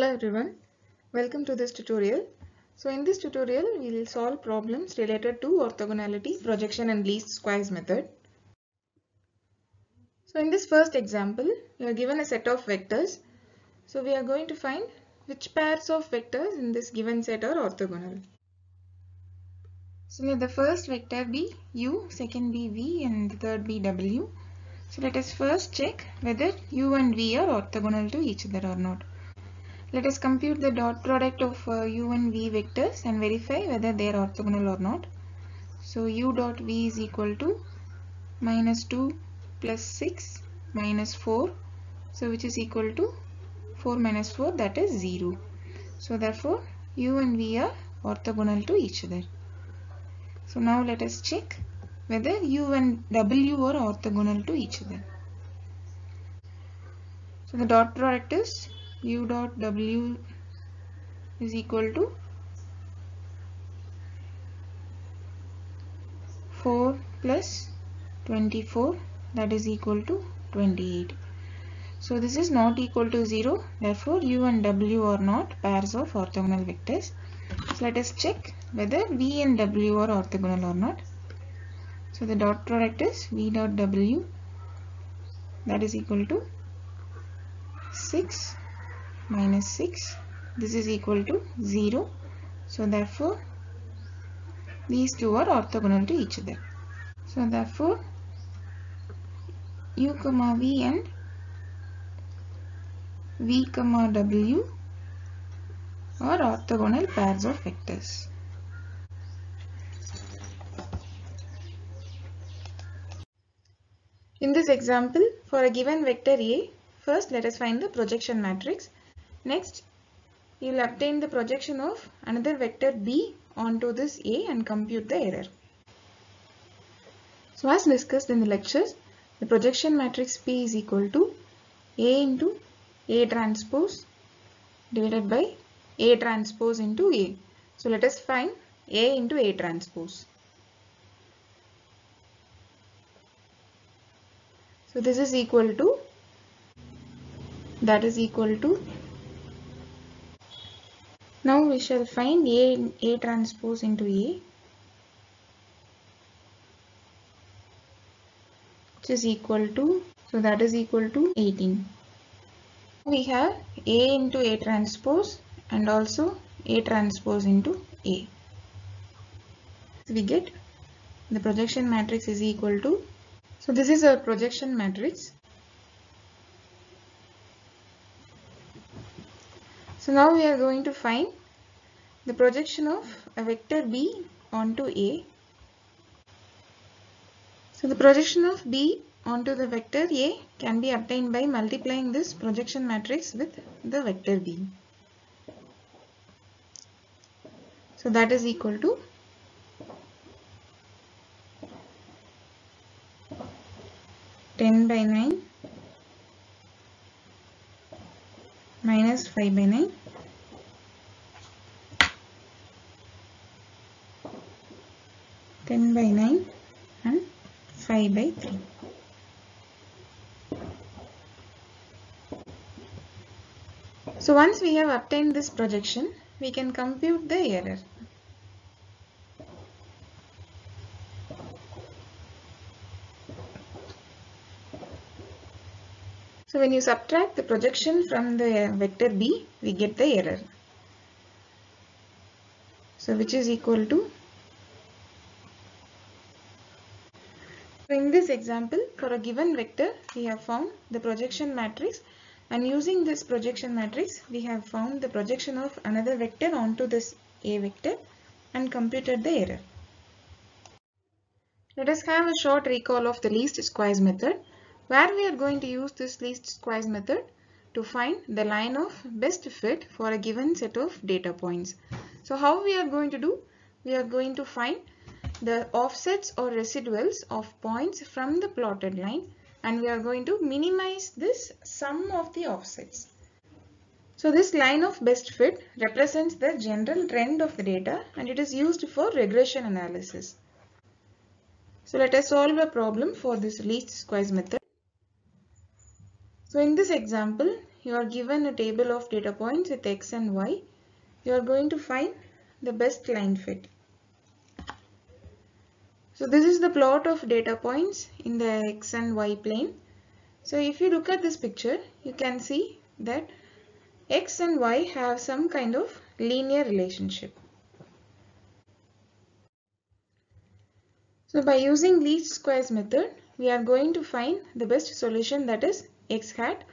Hello everyone, welcome to this tutorial. So in this tutorial, we will solve problems related to orthogonality, projection and least squares method. So in this first example, we are given a set of vectors. So we are going to find which pairs of vectors in this given set are orthogonal. So let the first vector be u, second be v and the third be w. So let us first check whether u and v are orthogonal to each other or not. Let us compute the dot product of uh, u and v vectors and verify whether they are orthogonal or not. So u dot v is equal to minus 2 plus 6 minus 4. So which is equal to 4 minus 4 that is 0. So therefore u and v are orthogonal to each other. So now let us check whether u and w are orthogonal to each other. So the dot product is u dot w is equal to 4 plus 24 that is equal to 28. So this is not equal to 0 therefore u and w are not pairs of orthogonal vectors. So let us check whether v and w are orthogonal or not. So the dot product is v dot w that is equal to 6 minus 6 this is equal to 0 so therefore these two are orthogonal to each other. So therefore u comma v and v comma w are orthogonal pairs of vectors. In this example for a given vector a first let us find the projection matrix Next, you will obtain the projection of another vector b onto this A and compute the error. So as discussed in the lectures, the projection matrix P is equal to A into A transpose divided by A transpose into A. So let us find A into A transpose. So this is equal to that is equal to now we shall find A, A transpose into A which is equal to, so that is equal to 18. We have A into A transpose and also A transpose into A. So we get the projection matrix is equal to, so this is a projection matrix So now we are going to find the projection of a vector b onto A. So the projection of b onto the vector A can be obtained by multiplying this projection matrix with the vector b. So that is equal to ten by nine minus 5 by 9 10 by 9 and 5 by 3 so once we have obtained this projection we can compute the error So when you subtract the projection from the vector b, we get the error. So which is equal to So in this example, for a given vector, we have found the projection matrix and using this projection matrix, we have found the projection of another vector onto this A vector and computed the error. Let us have a short recall of the least squares method where we are going to use this least squares method to find the line of best fit for a given set of data points. So how we are going to do? We are going to find the offsets or residuals of points from the plotted line and we are going to minimize this sum of the offsets. So this line of best fit represents the general trend of the data and it is used for regression analysis. So let us solve a problem for this least squares method. So in this example, you are given a table of data points with x and y. You are going to find the best line fit. So this is the plot of data points in the x and y plane. So if you look at this picture, you can see that x and y have some kind of linear relationship. So by using least squares method, we are going to find the best solution that is x hat.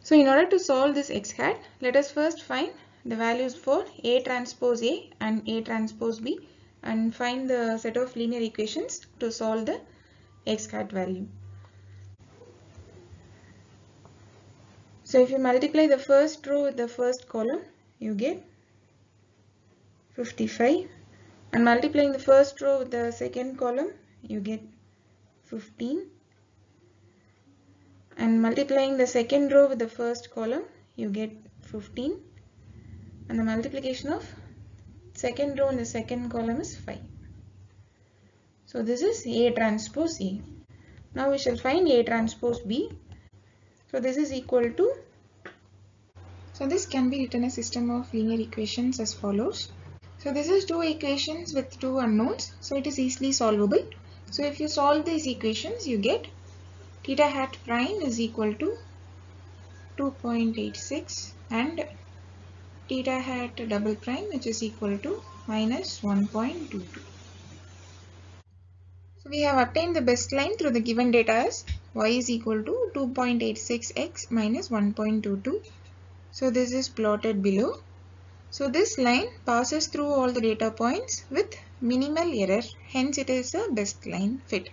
So in order to solve this x hat, let us first find the values for A transpose A and A transpose B and find the set of linear equations to solve the x hat value. So if you multiply the first row with the first column, you get 55 and multiplying the first row with the second column, you get 15 and multiplying the second row with the first column, you get 15 and the multiplication of second row in the second column is 5. So this is A transpose A. Now we shall find A transpose B. So this is equal to so this can be written a system of linear equations as follows. So this is two equations with two unknowns. So it is easily solvable. So if you solve these equations, you get theta hat prime is equal to 2.86 and theta hat double prime which is equal to minus 1.22. So we have obtained the best line through the given data as y is equal to 2.86x minus 1.22. So this is plotted below. So this line passes through all the data points with minimal error hence it is a best line fit.